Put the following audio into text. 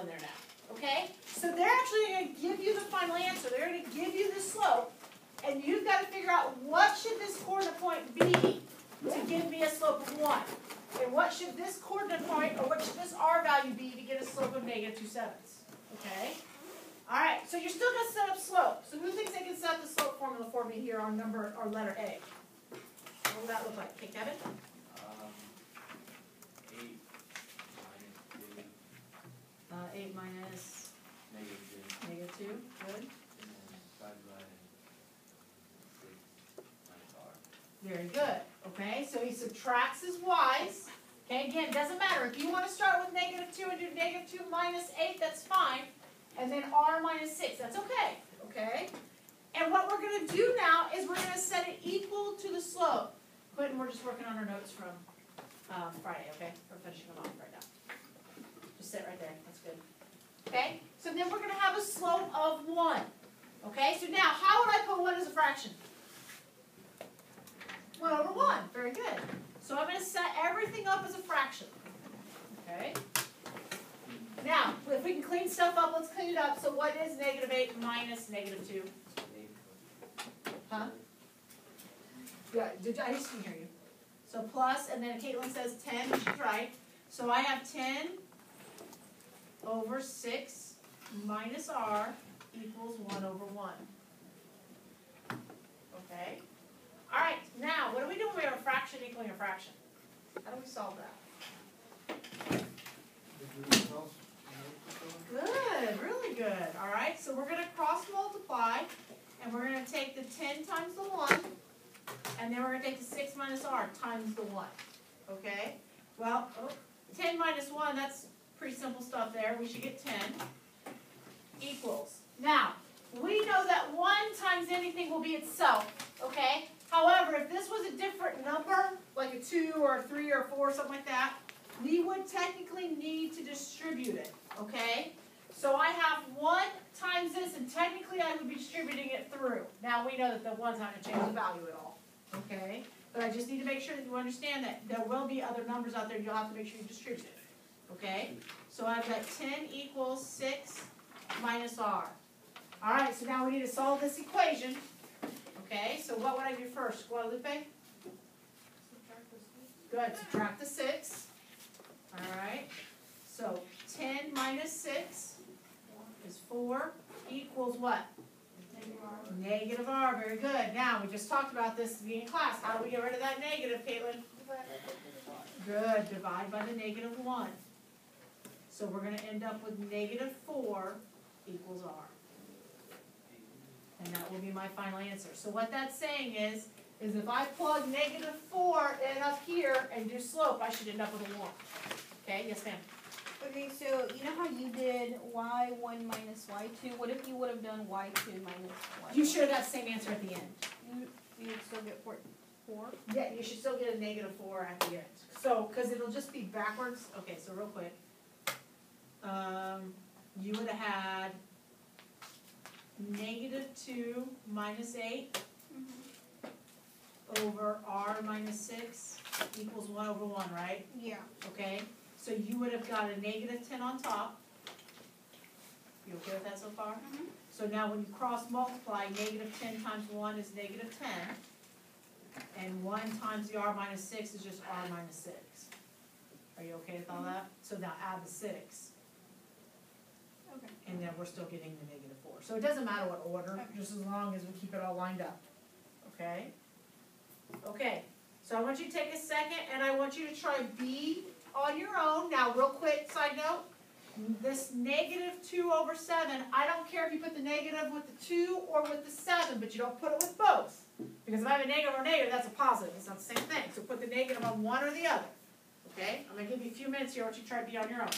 in there now, okay? So they're actually gonna give you the final answer, they're gonna give you the slope, and you've gotta figure out what should this coordinate point be to give me a slope of one? And what should this coordinate point, or what should this r value be to get a slope of negative two sevenths, okay? Alright, so you're still gonna set up slope, so who thinks they can set up the slope formula for me here on number, or letter A? What would that look like, okay, Kevin? Um, eight minus two, Uh, eight minus negative two, negative two, good. and then five by six minus r. Very good, okay, so he subtracts his y's. Okay, again, doesn't matter, if you wanna start with negative two and do negative two minus eight, that's fine. And then r minus six, that's okay, okay? And what we're gonna do now is we're gonna set it equal to the slope. Quentin, we're just working on our notes from, um, Friday, okay? We're finishing them off right now. Just sit right there, that's good. Okay, so then we're gonna have a slope of one. Okay, so now, how would I put one as a fraction? One over one, very good. So I'm gonna set everything up as a fraction. Okay? Now, if we can clean stuff up, let's clean it up. So what is negative eight minus negative two? Huh? Yeah, did, I just didn't hear you. So plus, and then Caitlin says ten, which is right. So I have ten over six minus r equals one over one. Okay? Alright, now, what do we do when we have a fraction equaling a fraction? How do we solve that? Good, really good. All right, so we're gonna cross multiply, and we're gonna take the ten times the one, and then we're gonna take the six minus r times the one. Okay? Well, ten one, that's pretty simple stuff there. We should get ten equals. Now, we know that one times anything will be itself, okay? However, if this was a different number, like a two or a three or a four, something like that, we would technically need to distribute it, okay? So I have one times this, and technically I would be distributing it through. Now, we know that the one's not gonna change the value at all, okay? But I just need to make sure that you understand that there will be other numbers out there, you'll have to make sure you distribute it, okay? So I've got ten equals six minus r. Alright, so now we need to solve this equation, okay? So what would I do first, Guadalupe? Good, subtract the six. Alright, so ten minus six is four equals what? Negative r, very good. Now, we just talked about this of class. How do we get rid of that negative, Caitlin? Good, divide by the negative one. So we're gonna end up with negative four equals r. And that will be my final answer. So what that's saying is, is if I plug negative four in up here and do slope, I should end up with a one. Okay, yes ma'am? Okay, so you know how you did y one minus y two? What if you would have done y two minus y? You should have got the same answer at the end. You, you would still get four, four? Yeah, you should still get a negative four at the end. So, cause it'll just be backwards, okay, so real quick. Um, you would have had negative two minus eight over r minus six equals one over one, right? Yeah. Okay, so you would have got a negative ten on top. You okay with that so far? Mhm. So now when you cross multiply, negative ten times one is negative ten. And one times the r minus six is just r minus six. Are you okay with all that? So now add the six, Okay. and then we're still getting the negative four. So it doesn't matter what order, just as long as we keep it all lined up. Okay? Okay, so I want you to take a second and I want you to try B on your own. Now, real quick, side note, this negative two over seven, I don't care if you put the negative with the two or with the seven, but you don't put it with both. Because if I have a negative or a negative, that's a positive, it's not the same thing. So put the negative on one or the other. Okay, I'm gonna give you a few minutes here, I want you to try B on your own.